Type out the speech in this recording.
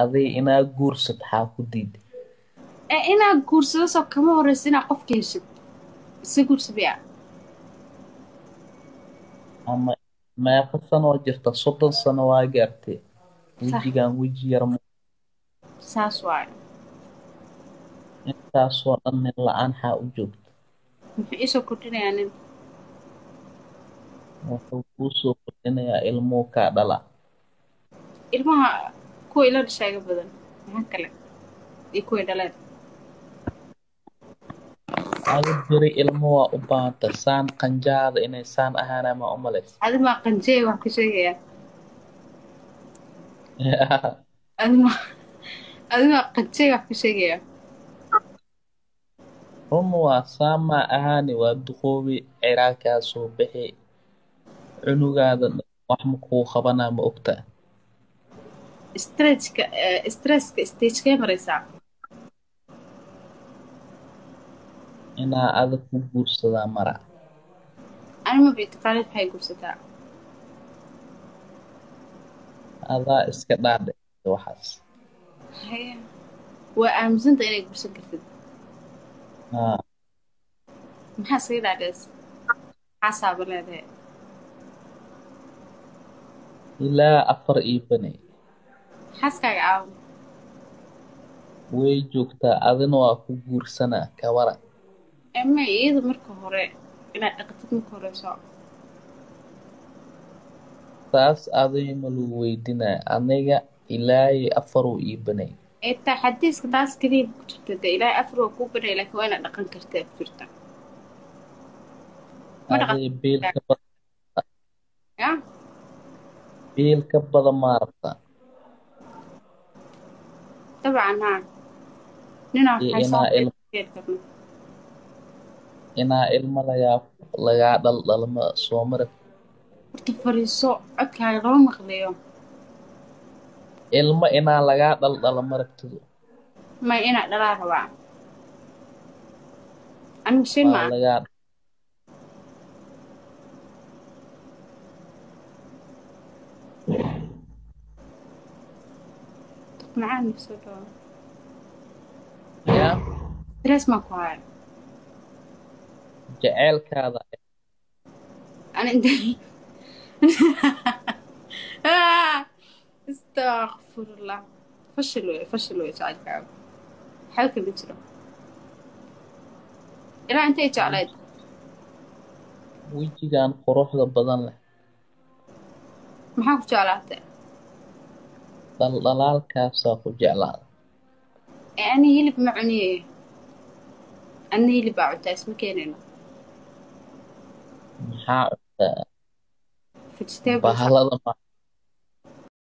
Adii inaa guursat xaa ku diid. Ee inaad guursado soo kama horeysa inaad qofka heshid isa guursabiya ama meeqa sanoo jirta soddon sano waa gaartay Sax. wejigan weji yar saas waayo. Intaasoo dhan nin la'aan xaa u joogta. Muxuu iisoo kordhinayaa nin? Wuxuu kuu soo kordhinayaa ilmuu kaa dhala ilmaha kuwa ila dhashaa iga badan maxaa kale iyo kuway dhaleen adi beri ilmo waa u baahanta saan qanjaada inay saan ahaanaa ma umalays adimaa qanjeey wax ka sheegaya adimaa adimaa qanjeey wax ka sheegaya run waa saamaa ahaani waa duqoobi ciraakaa soo bixi cunugaada wax ma kuu qabanaa ma ogtaa stretchka stresska stagekee maraysaa inaa adag ku guursadaa mara anima bay taqaanid maxay guursataa adaa iska dhaadhe waxaas haya waa aaminsanta inay guursan kartid maxaa iskaga dhaadhees maxaasaaba leedahay ilaa afar iibanay xaaskaaga caawa. Way joogtaa adina waa ku guursanaa kabara ama iyada marka hore inaad dhaqatid marka horeyso taas adiga ma lagu weydinaa aniga ilaayi afaruu iibanay ee taa xadiiska taas keliya ku jirta dee ilaahay afar waa kuu banaya laakiin waa inaad dhaqan kartaa ku jirta. Adiga biilka badan ya biilka badan maa rabtaa dabcan haa ninaa iyo waxay inaa inaa ilmo lagaa dhaldhalma soo marag horta fariiso codkaaga lama maqlayo ilmo inaa lagaa dhaldhala maragtidu may inaad dhalaa rabaa anigu shay waa macaan soo dhawo ya res maa ku haya jeceelkaada astaqfirullah fashil wey fashil wey jacelkaaga waxba kama jiro ilaa intay jecleyd wejigan quruxda badan leh maxaa ku jeclaatay daldhalaalkaasaa ku jeclaada ee eh, ani hilib ma cuniyayo ana hilib baa cuntaa isma keenayno maxaa cuntaa? Bahalada ma